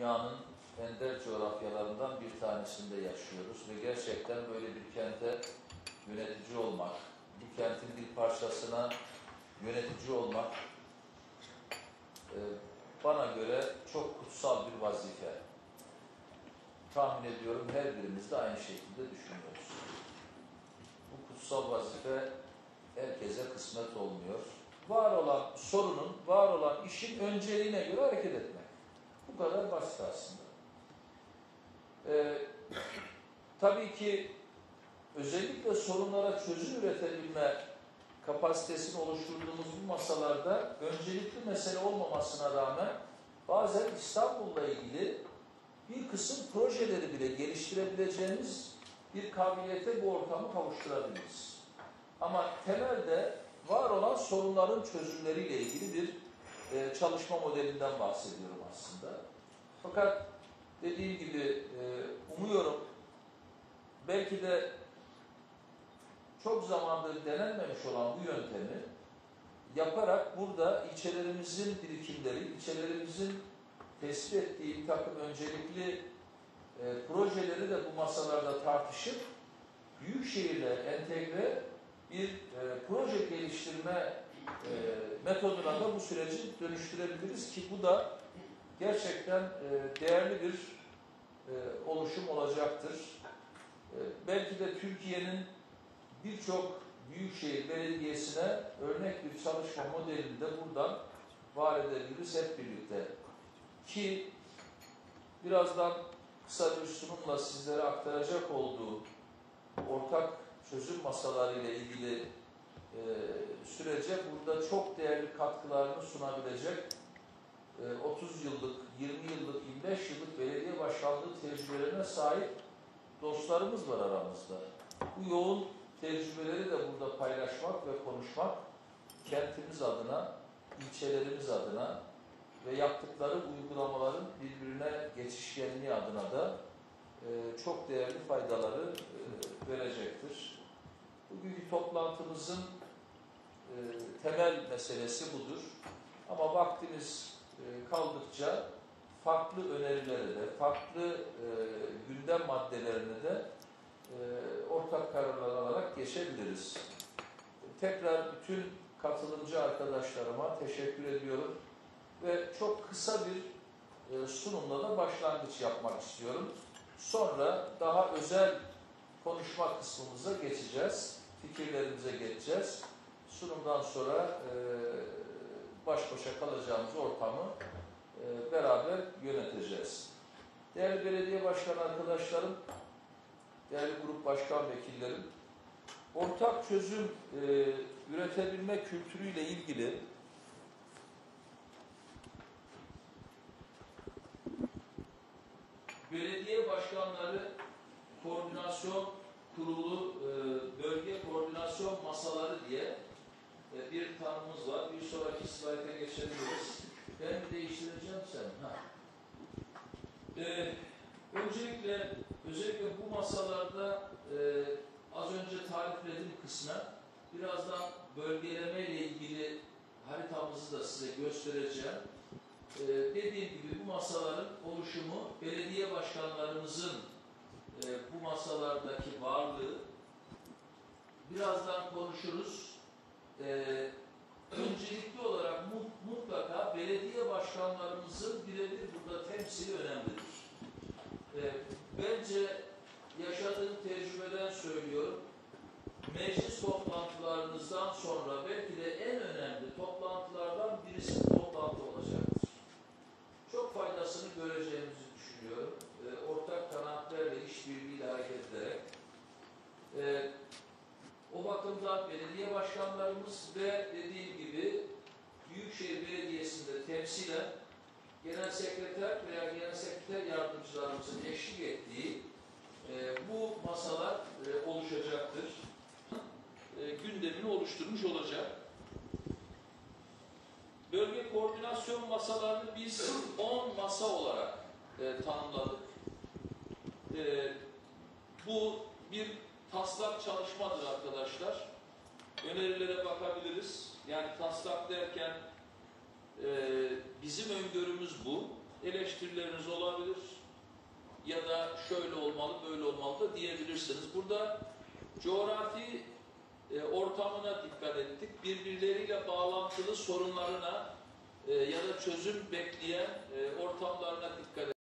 dünyanın ender coğrafyalarından bir tanesinde yaşıyoruz ve gerçekten böyle bir kente yönetici olmak, bu kentin bir parçasına yönetici olmak e, bana göre çok kutsal bir vazife. Tahmin ediyorum her birimiz de aynı şekilde düşünüyoruz. Bu kutsal vazife herkese kısmet olmuyor. Var olan sorunun, var olan işin önceliğine göre hareket etmek. Bu kadar basit aslında. Ee, tabii ki özellikle sorunlara çözüm üretebilme kapasitesini oluşturduğumuz bu masalarda öncelikli mesele olmamasına rağmen bazen İstanbul'la ilgili bir kısım projeleri bile geliştirebileceğimiz bir kabiliyete bu ortamı kavuşturabiliriz. Ama temelde var olan sorunların çözümleriyle ilgili bir e, çalışma modelinden bahsediyorum aslında. Fakat dediğim gibi e, umuyorum belki de çok zamandır denenmemiş olan bu yöntemi yaparak burada ilçelerimizin birikimleri, ilçelerimizin tespit ettiği bir takım öncelikli e, projeleri de bu masalarda tartışıp büyük şehirle entegre bir e, proje geliştirme e, metoduna da bu süreci dönüştürebiliriz ki bu da gerçekten e, değerli bir e, oluşum olacaktır. E, belki de Türkiye'nin birçok büyükşehir belediyesine örnek bir çalışma modelini de buradan var edebiliriz hep birlikte. Ki birazdan kısa bir sunumla sizlere aktaracak olduğu ortak çözüm masaları ile ilgili e, sürece burada çok değerli katkılarını sunabilecek e, 30 yıllık, 20 yıllık, 25 yıllık belediye başkanlığı tecrübelerine sahip dostlarımız var aramızda. Bu yoğun tecrübeleri de burada paylaşmak ve konuşmak kentimiz adına, ilçelerimiz adına ve yaptıkları uygulamaların birbirine geçişkenliği adına da e, çok değerli faydaları e, verecektir. Bugünkü toplantımızın e, temel meselesi budur. Ama vaktimiz e, kaldıkça farklı önerileri de, farklı e, gündem maddelerini de e, ortak kararlar alarak geçebiliriz. Tekrar bütün katılımcı arkadaşlarıma teşekkür ediyorum ve çok kısa bir e, sunumla da başlangıç yapmak istiyorum. Sonra daha özel konuşma kısmımıza geçeceğiz. Fikirlerimize geçeceğiz. Sunumdan sonra e, baş başa kalacağımız ortamı e, beraber yöneteceğiz. Değerli belediye başkanı arkadaşlarım, değerli grup başkan vekillerim, ortak çözüm e, üretebilme kültürüyle ilgili belediye başkanları koordinasyon kurulu e, bölge koordinasyon masaları diye e, bir tanımımız var. Bir sonraki slayta geçebiliriz. Değiştireceğim sen. Ha. E, öncelikle özellikle bu masalarda e, az önce tariflediğim kısmen birazdan bölgeleme ile ilgili haritamızı da size göstereceğim. Ee, dediğim gibi bu masaların oluşumu belediye başkanlarımızın e, bu masalardaki varlığı birazdan konuşuruz. Ee, öncelikli olarak mutlaka belediye başkanlarımızın birebir burada temsili önemlidir. Ee, bence yaşadığım tecrübeden söylüyorum. Meclis toplantılarınızdan sonra belki de en önemli toplantılardan birisi toplantı olacaktır. Çok faydasını göreceğimizi düşünüyorum. E, ortak kanaatlerle, işbirliğiyle hareket ederek. E, o bakımdan belediye başkanlarımız ve dediğim gibi Büyükşehir Belediyesi'nde temsilen genel sekreter veya genel sekreter yardımcılarımızın eşlik ettiği e, bu masalar e, oluşacaktır. E, gündemini oluşturmuş olacak. Bölge koordinasyon masalarını biz 10 masa olarak e, tanımladık. E, bu bir taslak çalışmadır arkadaşlar. Önerilere bakabiliriz. Yani taslak derken bizim öngörümüz bu. eleştirileriniz olabilir ya da şöyle olmalı, böyle olmalı da diyebilirsiniz. Burada coğrafi e, ortamına dikkat ettik. Birbirleriyle bağlantılı sorunlarına e, ya da çözüm bekleyen e, ortamlarına dikkat ettik.